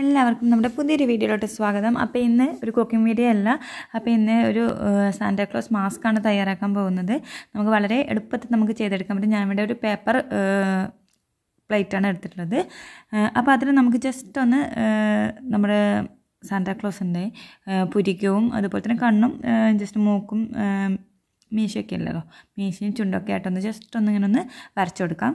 എല്ലാവർക്കും നമ്മുടെ പുതിയൊരു വീഡിയോയിലോട്ട് സ്വാഗതം. അപ്പോൾ ഇന്ന് ഒരു കുക്കിംഗ് വീഡിയോ അല്ല. അപ്പോൾ ഇന്ന് ഒരു സാന്റാക്ലോസ് മാസ്ക് ആണ് തയ്യാറാക്കാൻ പോകുന്നത്. നമുക്ക് വളരെ എളുപ്പത്തിൽ നമുക്ക് ചെയ്തെടുക്കാൻ പറ്റും. ഞാൻ ഇവിടെ ഒരു പേപ്പർ പ്ലേറ്റാണ് എടുത്തിട്ടുള്ളത്. അപ്പോൾ അതിൽ നമുക്ക് ജസ്റ്റ് ഒന്ന് നമ്മുടെ സാന്റാക്ലോസിന്റെ പുരിക്കവും അതുപോലെ തന്നെ കണ്ണും ജസ്റ്റ് മൂക്കും മീശയൊക്കെ അല്ലല്ലോ മീശയും ചുണ്ടൊക്കെ ആയിട്ടൊന്ന് ജസ്റ്റ് ഒന്ന് ഇങ്ങനെ ഒന്ന് വരച്ചു കൊടുക്കാം.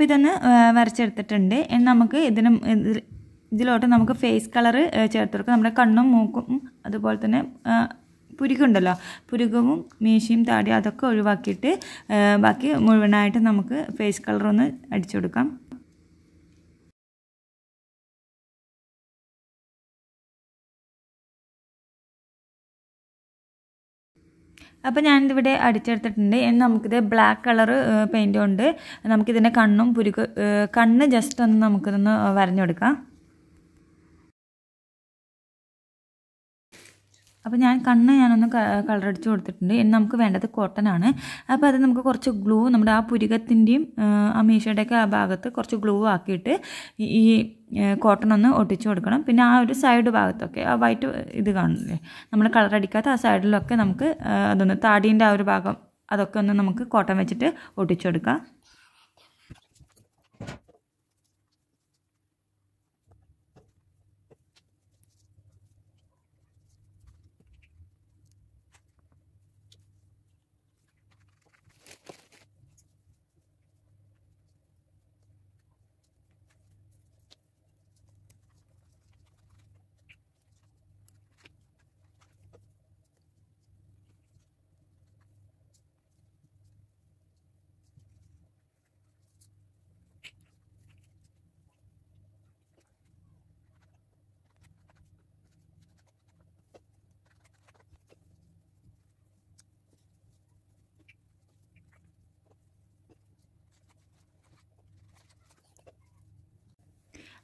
അപ്പോൾ ഇതൊന്ന് വരച്ചെടുത്തിട്ടുണ്ട്. ഇനി നമുക്ക് ഇതിന് ഇതിലോട്ട് നമുക്ക് ഫേസ് കളറ് ചേർത്ത് കൊടുക്കാം. നമ്മുടെ കണ്ണും മൂക്കും അതുപോലെ തന്നെ പുരുക്കുണ്ടല്ലോ പുരുക്കവും മീശയും താടി അതൊക്കെ ഒഴിവാക്കിയിട്ട് ബാക്കി മുഴുവനായിട്ട് നമുക്ക് ഫേസ് കളറൊന്ന് അടിച്ചു കൊടുക്കാം. അപ്പോൾ ഞാനിതിവിടെ അടിച്ചെടുത്തിട്ടുണ്ട്. ഇനി നമുക്കിത് ബ്ലാക്ക് കളർ പെയിന്റ് കൊണ്ട് നമുക്കിതിന്റെ കണ്ണും പുരുക്ക് കണ്ണ് ജസ്റ്റ് ഒന്ന് നമുക്കിതൊന്ന് വരഞ്ഞു അപ്പോൾ ഞാൻ കണ്ണ് ഞാനൊന്ന് കളറടിച്ച് കൊടുത്തിട്ടുണ്ട്. ഇനി നമുക്ക് വേണ്ടത് കോട്ടൺ ആണ്. അപ്പോൾ അത് നമുക്ക് കുറച്ച് ഗ്ലൂ നമ്മുടെ ആ പുരികത്തിന്റെയും ആ മീശയുടെയൊക്കെ ആ ഭാഗത്ത് കുറച്ച് ഗ്ലൂ ആക്കിയിട്ട് ഈ കോട്ടൺ ഒന്ന് ഒട്ടിച്ചു കൊടുക്കണം. പിന്നെ ആ ഒരു സൈഡ് ഭാഗത്തൊക്കെ ആ വൈറ്റ് ഇത് കാണില്ലേ നമ്മൾ കളറടിക്കാത്ത ആ സൈഡിലൊക്കെ നമുക്ക് അതൊന്ന് താടീന്റെ ആ ഒരു ഭാഗം അതൊക്കെ ഒന്ന് നമുക്ക് കോട്ടൺ വെച്ചിട്ട് ഒട്ടിച്ചു കൊടുക്കാം.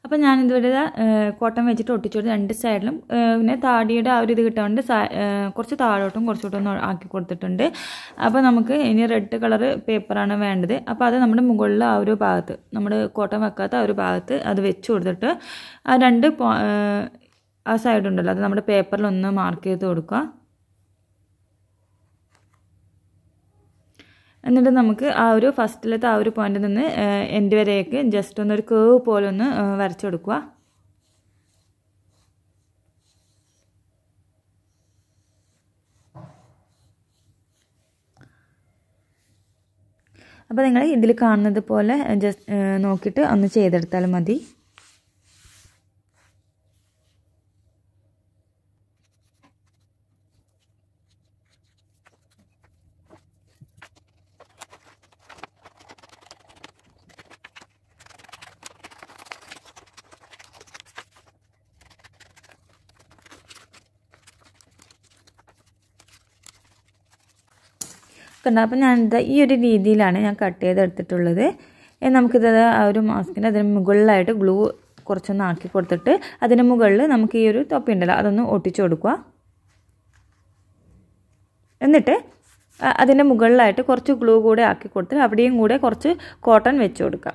അപ്പോൾ ഇതുവരെ കോട്ടൺ വെച്ചിട്ട് ഒട്ടിച്ചു രണ്ട് സൈഡിലും പിന്നെ താടിയുടെ ആ ഒരു ഇത് കിട്ടാണ്ട് കുറച്ച് താഴോട്ടും കുറച്ചോട്ടും ഒന്ന് ആക്കി കൊടുത്തിട്ടുണ്ട്. അപ്പോൾ നമുക്ക് ഇനി റെഡ് കളർ പേപ്പറാണ് വേണ്ടത്. അപ്പോൾ അത് നമ്മുടെ മുകളിൽ ആ ഒരു ഭാഗത്ത് നമ്മൾ കോട്ടൺ വെക്കാത്ത ആ ഒരു ഭാഗത്ത് അത് വെച്ച് കൊടുത്തിട്ട് ആ രണ്ട് ആ സൈഡുണ്ടല്ലോ അത് നമ്മുടെ പേപ്പറിലൊന്ന് മാർക്ക് ചെയ്ത് കൊടുക്കുക. എന്നിട്ട് നമുക്ക് ആ ഒരു ഫസ്റ്റിലത്തെ ആ ഒരു പോയിന്റിൽ നിന്ന് എൻഡ് വരെയൊക്കെ ജസ്റ്റ് ഒന്നൊരു കേവ് പോലെ ഒന്ന് വരച്ചെടുക്കുക. അപ്പോൾ നിങ്ങൾ ഇതിൽ കാണുന്നത് പോലെ ജസ്റ്റ് നോക്കിയിട്ട് ഒന്ന് ചെയ്തെടുത്താലും മതി. കണ്ട ഞാൻ ഇത് ഈ ഒരു രീതിയിലാണ് ഞാൻ കട്ട് ചെയ്തെടുത്തിട്ടുള്ളത് നമുക്കിത് ആ ഒരു മാസ്കിന് അതിന് മുകളിലായിട്ട് ഗ്ലൂ കുറച്ചൊന്ന് ആക്കി കൊടുത്തിട്ട് അതിന് മുകളിൽ നമുക്ക് ഈ ഒരു തൊപ്പി ഉണ്ടല്ലോ അതൊന്ന് ഒട്ടിച്ചു കൊടുക്കുക എന്നിട്ട് അതിന്റെ മുകളിലായിട്ട് കുറച്ച് ഗ്ലൂ കൂടെ ആക്കി കൊടുത്തിട്ട് അവിടെയും കൂടെ കുറച്ച് കോട്ടൺ വെച്ച് കൊടുക്കുക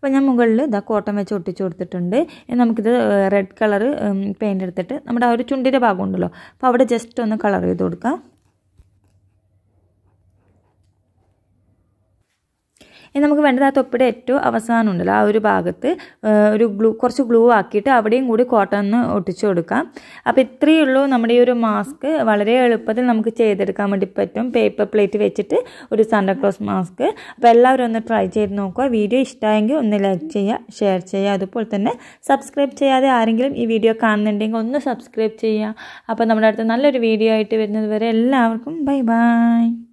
അപ്പോൾ ഞാൻ മുകളിൽ ഇതാ കോട്ടൺ വെച്ച് ഒട്ടിച്ച് കൊടുത്തിട്ടുണ്ട്. നമുക്കിത് റെഡ് കളർ പെയിന്റ് എടുത്തിട്ട് നമ്മുടെ ആ ഒരു ചുണ്ടിന്റെ ഭാഗം ഉണ്ടല്ലോ. അപ്പോൾ അവിടെ ജസ്റ്റ് ഒന്ന് കളർ ചെയ്ത് കൊടുക്കാം. ഇനി നമുക്ക് വേണ്ടത് ആ തൊപ്പിയുടെ ഏറ്റവും അവസാനം ഉണ്ടല്ലോ ആ ഒരു ഭാഗത്ത് ഒരു ഗ്ലൂ കുറച്ച് ഗ്ലൂ ആക്കിയിട്ട് അവിടെയും കൂടി കോട്ടൺ ഒട്ടിച്ചു കൊടുക്കാം. അപ്പോൾ ഇത്രയേ ഉള്ളൂ നമ്മുടെ ഈ ഒരു മാസ്ക്. വളരെ എളുപ്പത്തിൽ നമുക്ക് ചെയ്തെടുക്കാൻ വേണ്ടി പറ്റും. പേപ്പർ പ്ലേറ്റ് വെച്ചിട്ട് ഒരു സാന്റാക്ലോസ് മാസ്ക്. അപ്പോൾ എല്ലാവരും ഒന്ന് ട്രൈ ചെയ്ത് നോക്കുക. വീഡിയോ ഇഷ്ടമായെങ്കിൽ ഒന്ന് ലൈക്ക് ചെയ്യുക ഷെയർ ചെയ്യുക. അതുപോലെ തന്നെ സബ്സ്ക്രൈബ് ചെയ്യാതെ ആരെങ്കിലും ഈ വീഡിയോ കാണുന്നുണ്ടെങ്കിൽ ഒന്ന് സബ്സ്ക്രൈബ് ചെയ്യുക. അപ്പോൾ നമ്മുടെ അടുത്ത് നല്ലൊരു വീഡിയോ ആയിട്ട് വരുന്നത് വരെ എല്ലാവർക്കും ബൈ ബൈ.